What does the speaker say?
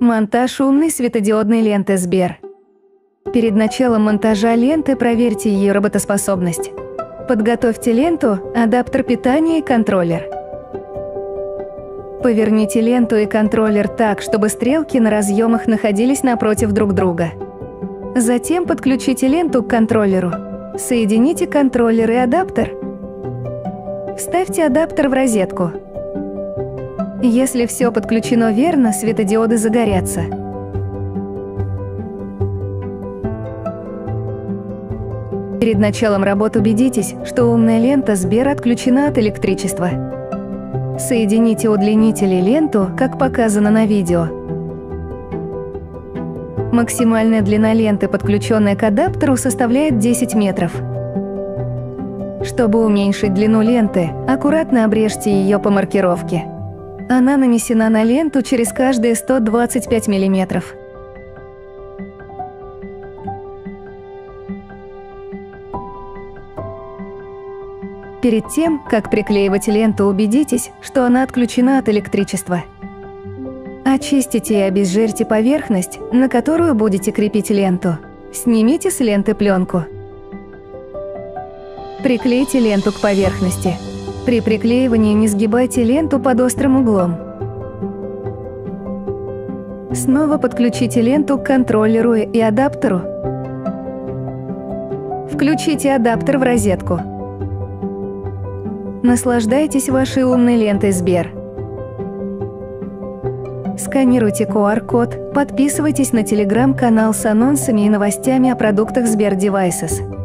Монтаж умной светодиодной ленты Сбер. Перед началом монтажа ленты проверьте ее работоспособность. Подготовьте ленту, адаптер питания и контроллер. Поверните ленту и контроллер так, чтобы стрелки на разъемах находились напротив друг друга. Затем подключите ленту к контроллеру. Соедините контроллер и адаптер. Вставьте адаптер в розетку. Если все подключено верно, светодиоды загорятся. Перед началом работы убедитесь, что умная лента Сбер отключена от электричества. Соедините удлинитель и ленту, как показано на видео. Максимальная длина ленты, подключенная к адаптеру, составляет 10 метров. Чтобы уменьшить длину ленты, аккуратно обрежьте ее по маркировке. Она нанесена на ленту через каждые 125 миллиметров. Перед тем, как приклеивать ленту, убедитесь, что она отключена от электричества. Очистите и обезжирьте поверхность, на которую будете крепить ленту. Снимите с ленты пленку. Приклейте ленту к поверхности. При приклеивании не сгибайте ленту под острым углом. Снова подключите ленту к контроллеру и адаптеру. Включите адаптер в розетку. Наслаждайтесь вашей умной лентой Сбер. Сканируйте QR-код, подписывайтесь на телеграм-канал с анонсами и новостями о продуктах Сбер Devices.